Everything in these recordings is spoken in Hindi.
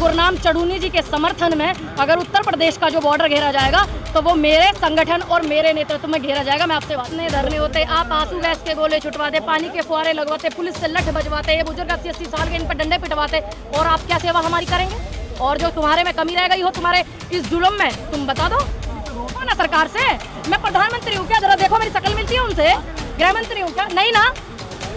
गुरनाम चढ़ूनी जी के समर्थन में अगर उत्तर प्रदेश का जो बॉर्डर घेरा जाएगा तो वो मेरे संगठन और मेरे नेतृत्व में घेरा जाएगा। मैं आपसे बात नहीं धरने होते। आप आँसू गैस के गोले छुटवाते, पानी के फुहारे लगवाते, पुलिस से लठ बजवाते, ये बुज़ुर्ग अस्सी अस्सी साल के इन पर डंडे पिटवाते, और आप क्या सेवा हमारी करेंगे? और जो तुम्हारे में कमी रह गई हो, तुम्हारे इस जुल्म में, तुम बता दो। ना सरकार से? मैं प्रधानमंत्री हूँ क्या? जरा देखो मेरी शक्ल मिलती है उनसे। गृह मंत्री हूँ क्या? नहीं ना?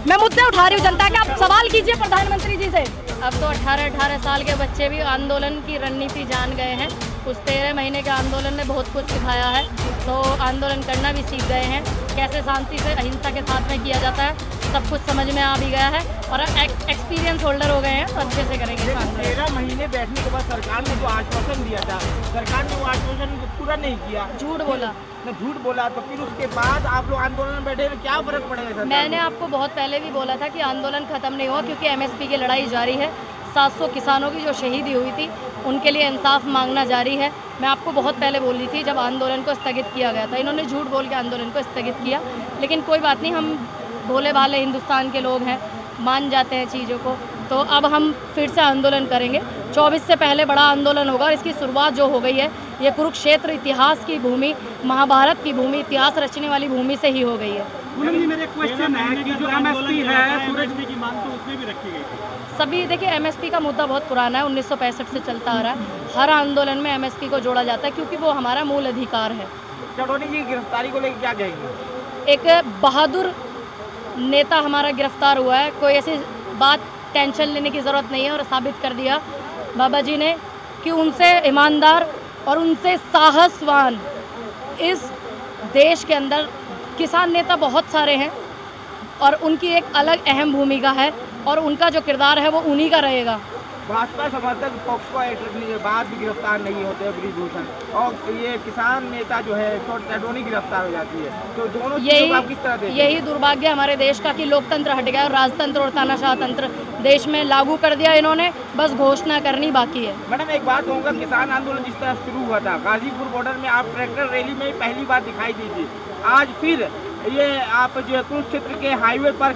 मैं मुद्दे उठा रही हूँ जनता के, आप सवाल कीजिए प्रधानमंत्री जी से। अब तो 18 18 साल के बच्चे भी आंदोलन की रणनीति जान गए हैं। उस तेरह महीने के आंदोलन ने बहुत कुछ सिखाया है तो आंदोलन करना भी सीख गए हैं। कैसे शांति से अहिंसा के साथ में किया जाता है सब कुछ समझ में आ भी गया है और अब एक्सपीरियंस होल्डर हो गए हैं तो अच्छे से करेंगे तेरह महीने बैठने के बाद सरकार ने जो आश्वासन दिया था सरकार ने वो आश्वासन पूरा नहीं किया। झूठ बोला। ने झूठ बोला तो फिर उसके बाद आप लोग आंदोलन में बैठे तो क्या फ़र्क पड़ेगा मैंने आपको बहुत पहले भी बोला था कि आंदोलन खत्म नहीं हुआ क्योंकि एमएसपी की लड़ाई जारी है। 700 किसानों की जो शहीदी हुई थी उनके लिए इंसाफ मांगना जारी है। मैं आपको बहुत पहले बोल रही थी जब आंदोलन को स्थगित किया गया था। इन्होंने झूठ बोल के आंदोलन को स्थगित किया। लेकिन कोई बात नहीं हम भोले भाले हिंदुस्तान के लोग हैं मान जाते हैं चीज़ों को। तो अब हम फिर से आंदोलन करेंगे। 24 से पहले बड़ा आंदोलन होगा और इसकी शुरुआत जो हो गई है ये कुरुक्षेत्र इतिहास की भूमि महाभारत की भूमि इतिहास रचने वाली भूमि से ही हो गई है। पूनम जी मेरे क्वेश्चन है कि जो एमएसपी है सूरज की मांग तो उसमें भी रखी गई सभी देखिए एमएसपी का मुद्दा बहुत पुराना है 1965 से चलता आ रहा है। हर आंदोलन में एमएसपी को जोड़ा जाता है क्योंकि वो हमारा मूल अधिकार है। चटोनी जी गिरफ्तारी को लेकर क्या कहेंगे? एक बहादुर नेता हमारा गिरफ़्तार हुआ है। कोई ऐसी बात टेंशन लेने की ज़रूरत नहीं है और साबित कर दिया। बाबा जी ने कि उनसे ईमानदार और उनसे साहसवान इस देश के अंदर किसान नेता बहुत सारे हैं और उनकी एक अलग अहम भूमिका है और उनका जो किरदार है वो उन्हीं का रहेगा। भाजपा समर्थक रखने के बाद भी गिरफ़्तार नहीं होते ब्रिजभूषण और ये किसान नेता जो है चटोनी गिरफ़्तार हो जाती है। तो दोनों को आप किस तरह यही देखते यही दुर्भाग्य हमारे देश का कि लोकतंत्र हट गया और राजतंत्र और तानाशाह तंत्र देश में लागू कर दिया इन्होंने। बस घोषणा करनी बाकी है। मैडम एक बात कहूँगा किसान आंदोलन जिस तरह शुरू हुआ था गाजीपुर बॉर्डर में आप ट्रैक्टर रैली में पहली बार दिखाई दी थी। आज फिर ये आप जो है कुरुक्षेत्र के हाईवे पर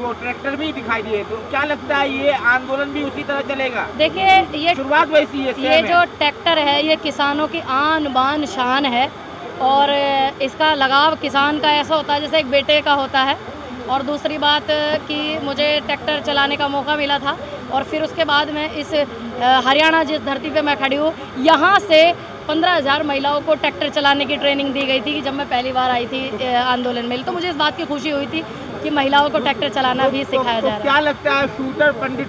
वो ट्रैक्टर भी दिखाई दिए। तो क्या लगता है ये आंदोलन भी उसी तरह चलेगा? देखिए ये शुरुआत वैसी है ये जो ट्रैक्टर है ये किसानों की आन बान शान है। और इसका लगाव किसान का ऐसा होता है जैसे एक बेटे का होता है। और दूसरी बात कि मुझे ट्रैक्टर चलाने का मौका मिला था। और फिर उसके बाद में इस हरियाणा जिस धरती पे मैं खड़ी हूँ यहाँ से पंद्रह हज़ार महिलाओं को ट्रैक्टर चलाने की ट्रेनिंग दी गई थी कि जब मैं पहली बार आई थी आंदोलन में। तो मुझे इस बात की खुशी हुई थी कि महिलाओं को ट्रैक्टर चलाना भी तो- सिखाया तो जा रहा है। क्या लगता है शूटर पंडित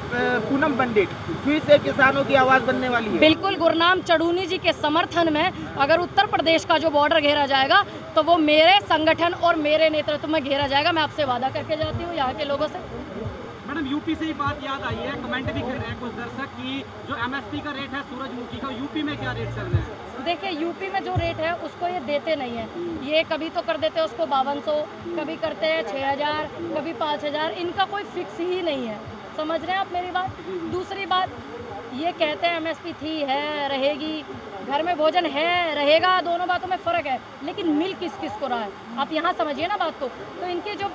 पूनम पंडित फिर से किसानों की आवाज़ बनने वाली है? बिल्कुल गुरनाम चढ़ूनी जी के समर्थन में अगर उत्तर प्रदेश का जो बॉर्डर घेरा जाएगा तो वो मेरे संगठन और मेरे नेतृत्व में घेरा जाएगा। मैं आपसे वादा करके जाती हूँ यहाँ के लोगों से। मैडम यूपी से ही बात याद आई है कमेंट भी कर रहे हैं कुछ दर्शक कि जो एमएसपी का रेट है सूरजमुखी का यूपी में क्या रेट चल रहा है? देखिए यूपी में जो रेट है, उसको ये देते नहीं है। ये कभी तो कर देते हैं उसको बावन सौ, कभी करते हैं छः हज़ार, कभी पाँच हज़ार, इनका कोई फिक्स ही नहीं है। समझ रहे हैं आप मेरी बात? दूसरी बात ये कहते हैं एमएसपी थी है रहेगी। घर में भोजन है रहेगा दोनों बातों में फ़र्क है। लेकिन मिल किस किस को रहा है? आप यहाँ समझिए ना बात को। तो इनके जो अ,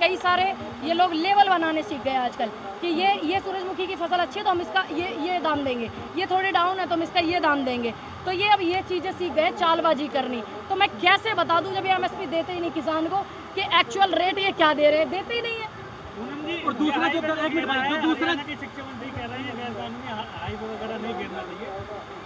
कई सारे ये लोग लेवल बनाने सीख गए आजकल कि ये ये सूरजमुखी की फ़सल अच्छी है तो हम इसका ये ये दाम देंगे। ये थोड़ी डाउन है तो हम इसका ये दाम देंगे। तो ये अब ये चीज़ें सीख गए चालबाजी करनी। तो मैं कैसे बता दूँ जब ये एमएसपी देते ही नहीं किसान को कि एक्चुअल रेट ये क्या दे रहे हैं? देते ही नहीं है। और दूसरा जो- एक मिनट दूसरा- हरियाणा के शिक्षा मंत्री कह रहे हैं गैर कानूनी हा- हाईवे वगैरह नहीं गिरना चाहिए।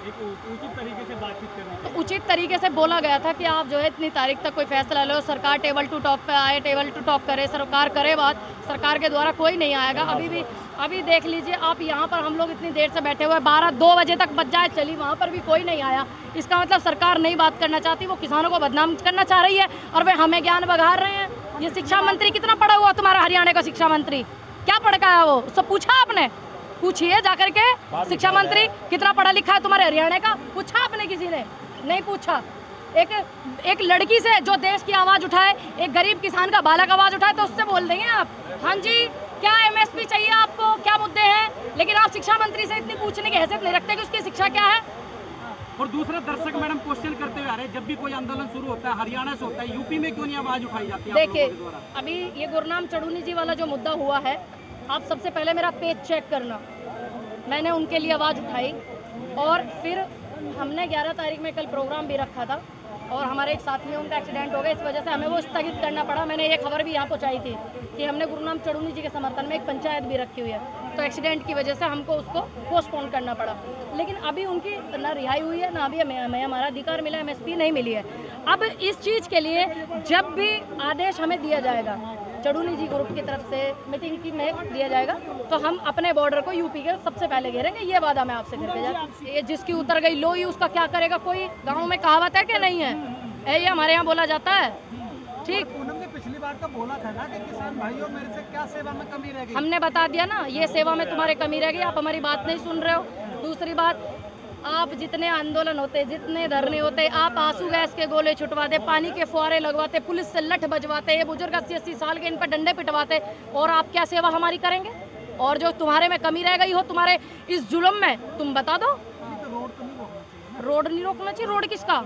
एक उचित तरीके से बातचीत करनी तो चाहिए। उचित तरीके से बोला गया था कि आप जो है इतनी तारीख तक कोई फैसला लो सरकार टेबल टू टॉक पे आए टेबल टू टॉक करे सरकार करे बात सरकार के द्वारा कोई नहीं आएगा। अभी भी अभी देख लीजिए आप यहाँ पर हम लोग इतनी देर से बैठे हुए बारह दो बजे तक बच जाए चली वहाँ पर भी कोई नहीं आया। इसका मतलब सरकार नहीं बात करना चाहती वो किसानों को बदनाम करना चाह रही है और वे हमें ज्ञान बघार रहे हैं। ये शिक्षा मंत्री कितना पढ़ा हुआ तुम्हारा हरियाणा का शिक्षा मंत्री? क्या पढ़ का है वो? सब पूछा आपने? पूछिए जाकर के। शिक्षा मंत्री कितना पढ़ा लिखा है तुम्हारे हरियाणा का? पूछा आपने किसी ने? नहीं पूछा। एक एक लड़की से जो देश की आवाज़ उठाए एक गरीब किसान का बालक आवाज़ उठाए तो उससे बोल देंगे आप। हाँ जी क्या एमएसपी चाहिए आपको? क्या मुद्दे हैं? लेकिन आप शिक्षा मंत्री से इतनी पूछने की हैसियत नहीं रखते कि उसकी शिक्षा क्या है। और दूसरा दर्शक मैडम क्वेश्चन करते हुए आ रहे हैं। जब भी कोई आंदोलन शुरू होता है हरियाणा से होता है यूपी में क्यों नहीं आवाज़ उठाई जाती है देखिए अभी ये गुरनाम चढ़ूनी जी वाला जो मुद्दा हुआ है आप सबसे पहले मेरा पेज चेक करना। मैंने उनके लिए आवाज़ उठाई और फिर हमने 11 तारीख में कल प्रोग्राम भी रखा था और हमारे एक साथियों उनका एक्सीडेंट हो गया। इस वजह से हमें वो स्थगित करना पड़ा। मैंने ये खबर भी यहाँ पहुँचाई थी कि हमने गुरु नाम चढ़ूनी जी के समर्थन में एक पंचायत भी रखी हुई है। तो एक्सीडेंट की वजह से हमको उसको पोस्टपोन करना पड़ा। लेकिन अभी उनकी ना रिहाई हुई है, ना अभी हमें हमें हमारा अधिकार मिला एम नहीं मिली है। अब इस चीज़ के लिए जब भी आदेश हमें दिया जाएगा, चढ़ूनी जी ग्रुप की तरफ़ से मीटिंग की में दिया जाएगा तो हम अपने बॉर्डर को यूपी के सबसे पहले घेरेंगे। ये वादा मैं आपसे करके जा ये जिसकी उतर गई लोई, उसका क्या करेगा कोई? गाँव में कहावत है कि नहीं है? ये हमारे यहाँ बोला जाता है। ठीक। पूनम ने पिछली बार तो बोला था ना कि किसान भाइयों मेरे से क्या सेवा में कमी रह गई? हमने बता दिया ना ये सेवा में तुम्हारे कमी रह गई आप हमारी बात नहीं सुन रहे हो। दूसरी बात आप जितने आंदोलन होते जितने धरने होते आप आँसू गैस के गोले छुटवाते पानी के फुहारे लगवाते पुलिस से लठ बजवाते ये बुज़ुर्ग अस्सी अस्सी साल के इन पर डंडे पिटवाते और आप क्या सेवा हमारी करेंगे? और जो तुम्हारे में कमी रह गई हो तुम्हारे इस जुल्म में तुम बता दो। रोड नहीं रोकना चाहिए रोड किसका?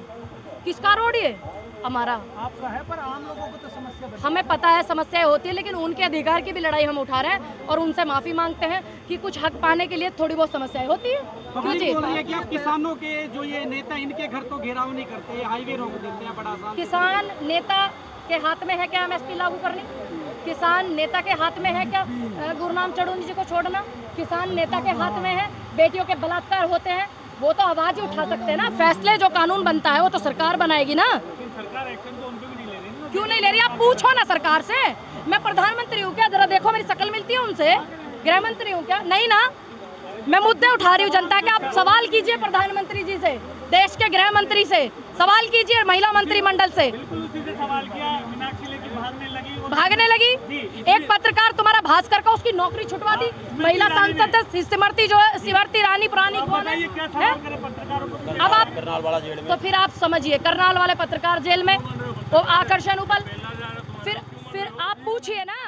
किसका रोड ये? हमारा। आपका है पर आम लोगों को तो समस्या हमें पता है समस्याएँ होती है लेकिन उनके अधिकार की भी लड़ाई हम उठा रहे हैं और उनसे माफ़ी मांगते हैं कि कुछ हक पाने के लिए थोड़ी बहुत समस्याएँ होती है। जी? बोल रही है कि अब किसानों के जो ये नेता इनके घर तो घेराव नहीं करते हाईवे रोक देते हैं बड़ा आसान। किसान नेता के हाथ में है क्या एमएसपी लागू करनी? किसान नेता के हाथ में है क्या गुरुनाम चढ़ूनी जी को छोड़ना? किसान नेता के हाथ में है बेटियों के बलात्कार होते हैं वो तो आवाज़ ही उठा सकते हैं ना। फैसले जो कानून बनता है, वो तो सरकार बनाएगी ना। नहीं ले रही क्यों नहीं ले रही? आप पूछो ना सरकार से। मैं प्रधानमंत्री हूँ क्या? जरा देखो, मेरी शक्ल मिलती है उनसे। गृह मंत्री हूँ क्या? नहीं ना। मैं मुद्दे उठा रही हूँ, जनता के। आप सवाल कीजिए प्रधानमंत्री जी से, देश के गृह मंत्री से। सवाल कीजिए महिला मंत्रिमंडल से। बिल्कुल उसी से सवाल किया भागने लगी भागने लगी? एक पत्रकार तुम्हारा भास्कर का उसकी नौकरी छुटवा दी? महिला सांसद है, सिमरती जो है सिमरती रानी पुरानी कौन है? हैं? अब आप तो फिर आप समझिए करनाल वाले पत्रकार जेल में वो आकर्षण उपल फिर फिर आप पूछिए ना।